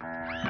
Uh...